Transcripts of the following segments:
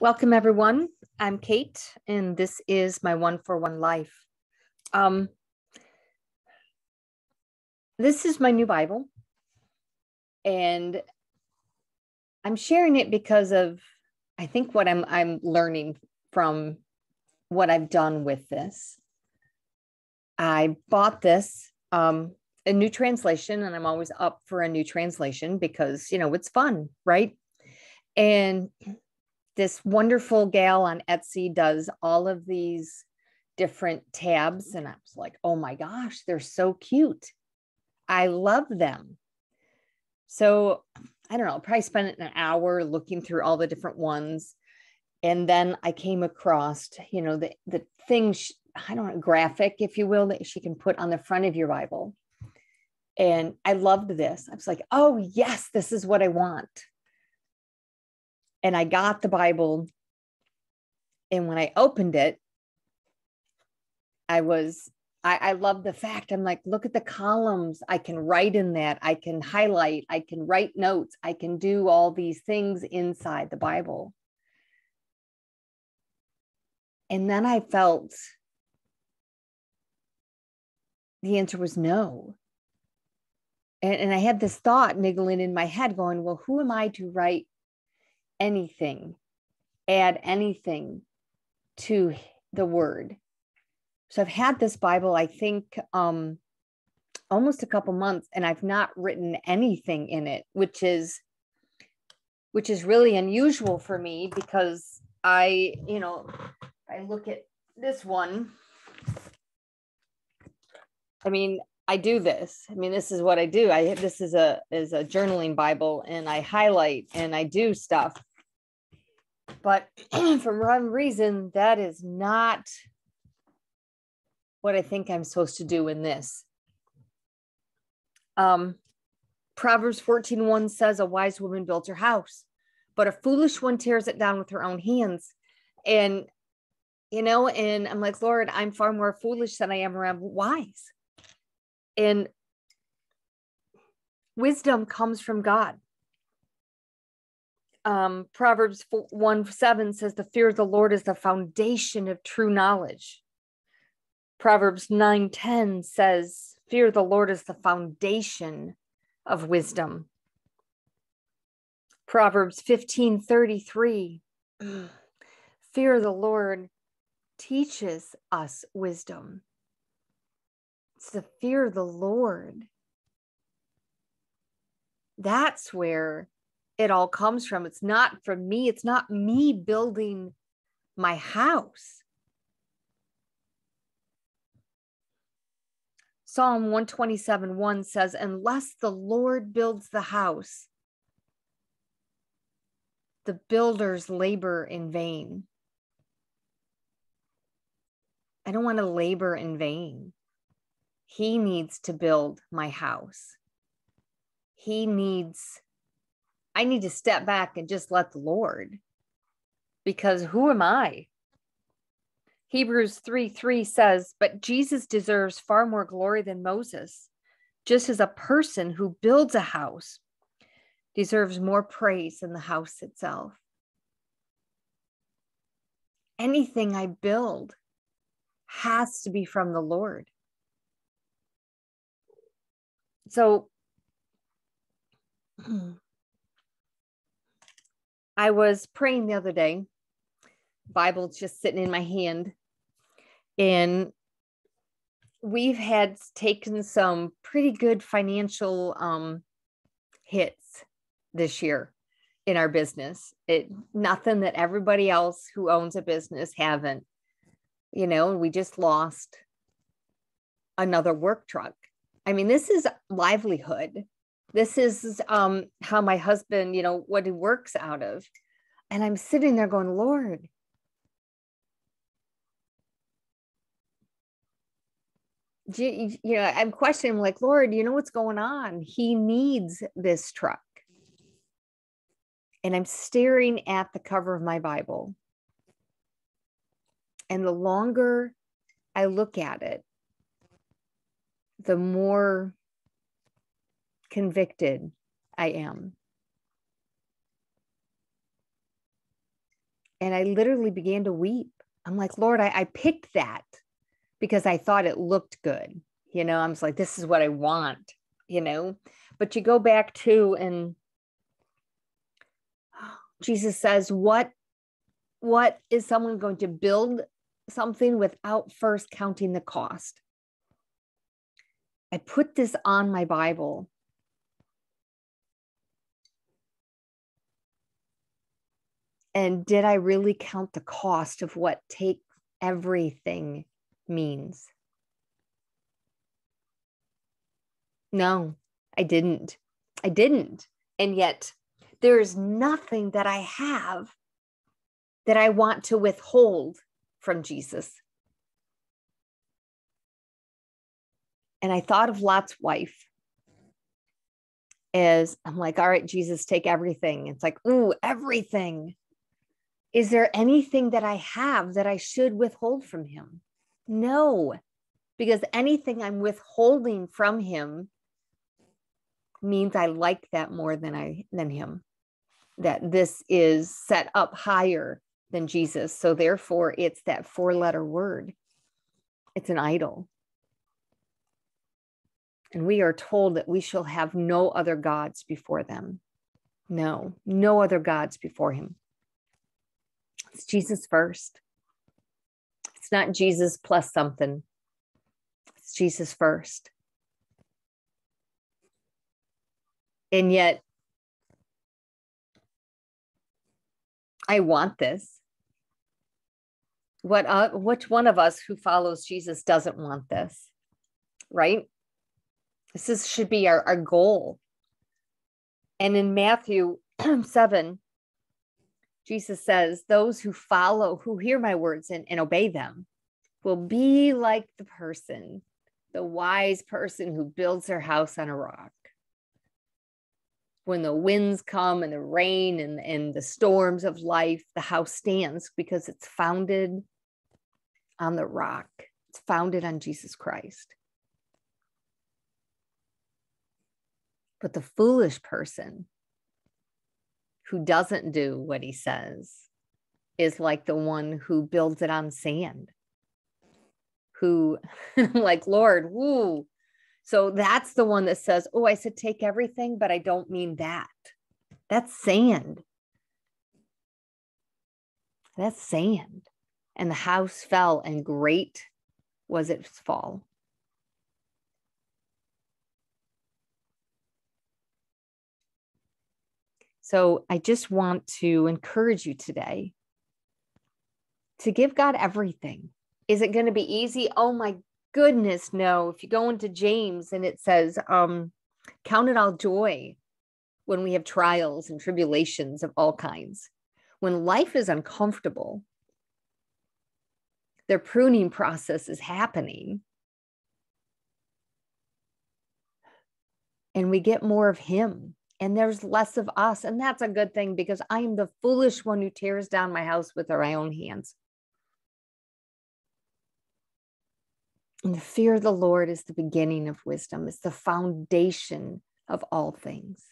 Welcome, everyone. I'm Kate, and this is my one for one life. Um, this is my new Bible, and I'm sharing it because of I think what I'm I'm learning from what I've done with this. I bought this um, a new translation, and I'm always up for a new translation because you know it's fun, right? And this wonderful gal on Etsy does all of these different tabs. And I was like, oh my gosh, they're so cute. I love them. So I don't know, probably spent an hour looking through all the different ones. And then I came across, you know, the, the things, I don't know, graphic, if you will, that she can put on the front of your Bible. And I loved this. I was like, oh, yes, this is what I want and I got the Bible. And when I opened it, I was, I, I love the fact I'm like, look at the columns. I can write in that. I can highlight. I can write notes. I can do all these things inside the Bible. And then I felt the answer was no. And, and I had this thought niggling in my head going, well, who am I to write anything, add anything to the word. So I've had this Bible, I think, um, almost a couple months, and I've not written anything in it, which is which is really unusual for me because I, you know, I look at this one. I mean, I do this. I mean, this is what I do. I this is a is a journaling Bible, and I highlight and I do stuff. But for some reason, that is not what I think I'm supposed to do in this. Um, Proverbs 14 1 says, A wise woman builds her house, but a foolish one tears it down with her own hands. And, you know, and I'm like, Lord, I'm far more foolish than I am around wise. And wisdom comes from God. Um, Proverbs 1 7 says, The fear of the Lord is the foundation of true knowledge. Proverbs 9 10 says, Fear of the Lord is the foundation of wisdom. Proverbs 15 33, Fear of the Lord teaches us wisdom. It's the fear of the Lord. That's where it all comes from. It's not from me. It's not me building my house. Psalm 127 1 says, Unless the Lord builds the house, the builders labor in vain. I don't want to labor in vain. He needs to build my house. He needs, I need to step back and just let the Lord, because who am I? Hebrews 3 3 says, But Jesus deserves far more glory than Moses, just as a person who builds a house deserves more praise than the house itself. Anything I build has to be from the Lord. so I was praying the other day, Bible's just sitting in my hand, and we've had taken some pretty good financial um, hits this year in our business. It nothing that everybody else who owns a business haven't. You know, we just lost another work truck I mean, this is livelihood. This is um, how my husband, you know, what he works out of. And I'm sitting there going, Lord, you, you know, I'm questioning, like, Lord, you know what's going on? He needs this truck. And I'm staring at the cover of my Bible. And the longer I look at it, the more convicted I am. And I literally began to weep. I'm like, Lord, I, I picked that because I thought it looked good. You know, I'm like, this is what I want, you know. But you go back to and Jesus says, What what is someone going to build something without first counting the cost? I put this on my Bible. And did I really count the cost of what take everything means? No, I didn't. I didn't. And yet, there's nothing that I have that I want to withhold from Jesus. And I thought of Lot's wife as I'm like, all right, Jesus, take everything. It's like, ooh, everything. Is there anything that I have that I should withhold from him? No, because anything I'm withholding from him means I like that more than I than him. That this is set up higher than Jesus. So therefore it's that four letter word. It's an idol. And we are told that we shall have no other gods before them. No, no other gods before him. It's Jesus first. It's not Jesus plus something. It's Jesus first. And yet, I want this. What uh, which one of us who follows Jesus doesn't want this? Right? This is, should be our, our goal. And in Matthew 7, Jesus says, Those who follow, who hear my words and, and obey them, will be like the person, the wise person who builds their house on a rock when the winds come and the rain and, and the storms of life, the house stands because it's founded on the rock. It's founded on Jesus Christ. But the foolish person who doesn't do what he says is like the one who builds it on sand, who, like, Lord, woo, so that's the one that says, Oh, I said take everything, but I don't mean that. That's sand. That's sand. And the house fell, and great was its fall. So I just want to encourage you today to give God everything. Is it going to be easy? Oh my goodness, no. If you go into James and it says, um, count it all joy when we have trials and tribulations of all kinds. When life is uncomfortable, their pruning process is happening. And we get more of Him, and there's less of us. And that's a good thing because I am the foolish one who tears down my house with her own hands. And the fear of the Lord is the beginning of wisdom, it's the foundation of all things.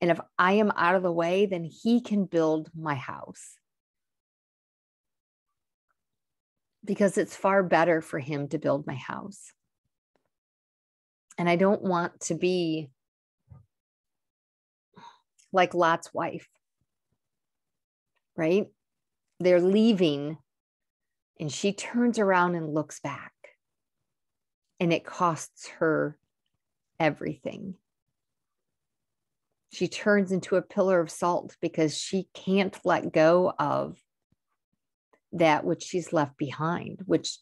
And if I am out of the way, then He can build my house. Because it's far better for Him to build my house. And I don't want to be like Lot's wife, right? They're leaving, and she turns around and looks back and it costs her everything. She turns into a pillar of salt because she can't let go of that which she's left behind, which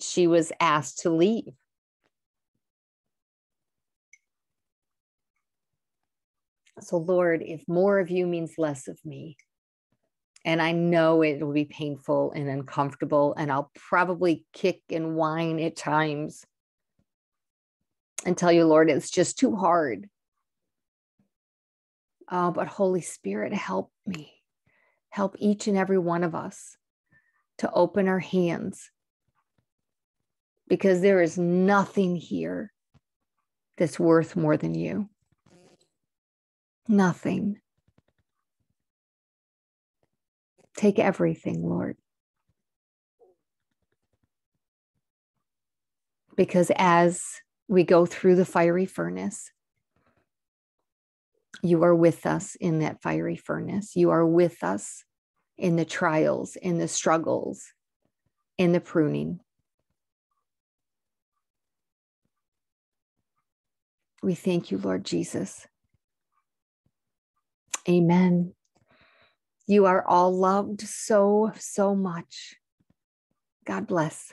she was asked to leave. So, Lord, if more of you means less of me, and I know it will be painful and uncomfortable, and I'll probably kick and whine at times and tell you, Lord, it's just too hard. Oh, but Holy Spirit, help me. Help each and every one of us to open our hands because there is nothing here that's worth more than you. Nothing. Take everything, Lord. Because as we go through the fiery furnace, you are with us in that fiery furnace. You are with us in the trials, in the struggles, in the pruning. We thank you, Lord Jesus. Amen. You are all loved so, so much. God bless.